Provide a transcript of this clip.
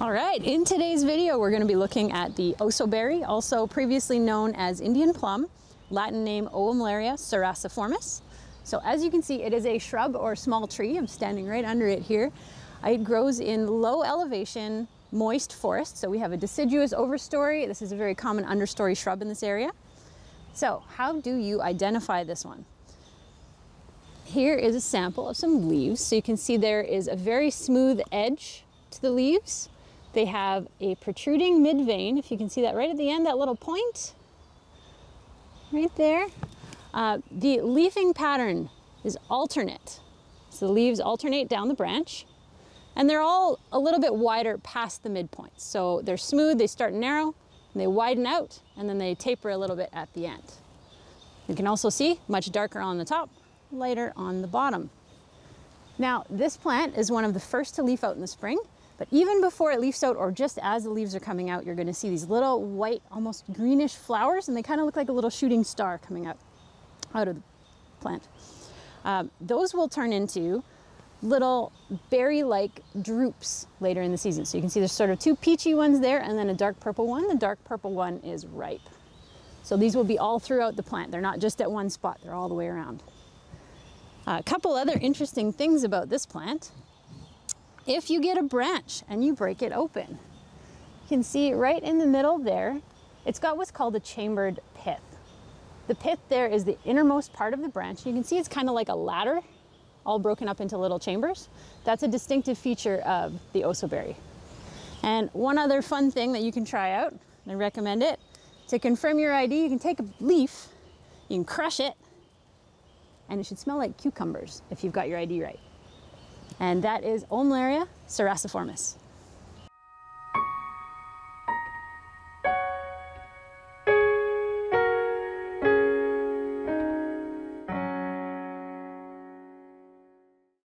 All right, in today's video, we're gonna be looking at the osoberry, also previously known as Indian plum, Latin name Oemleria cerasiformis. So as you can see, it is a shrub or small tree. I'm standing right under it here. Uh, it grows in low elevation, moist forest. So we have a deciduous overstory. This is a very common understory shrub in this area. So how do you identify this one? Here is a sample of some leaves. So you can see there is a very smooth edge to the leaves. They have a protruding mid vein, if you can see that right at the end, that little point, right there. Uh, the leafing pattern is alternate. So the leaves alternate down the branch and they're all a little bit wider past the midpoint. So they're smooth, they start narrow, they widen out, and then they taper a little bit at the end. You can also see much darker on the top, lighter on the bottom. Now, this plant is one of the first to leaf out in the spring, but even before it leaves out or just as the leaves are coming out, you're gonna see these little white, almost greenish flowers, and they kind of look like a little shooting star coming up out of the plant. Um, those will turn into little berry-like drupes later in the season. So you can see there's sort of two peachy ones there and then a dark purple one. The dark purple one is ripe. So these will be all throughout the plant. They're not just at one spot, they're all the way around. A couple other interesting things about this plant if you get a branch and you break it open, you can see right in the middle there, it's got what's called a chambered pith. The pith there is the innermost part of the branch. You can see it's kind of like a ladder, all broken up into little chambers. That's a distinctive feature of the osoberry. And one other fun thing that you can try out, I recommend it, to confirm your ID, you can take a leaf, you can crush it, and it should smell like cucumbers if you've got your ID right and that is Oemleria cerasiformis.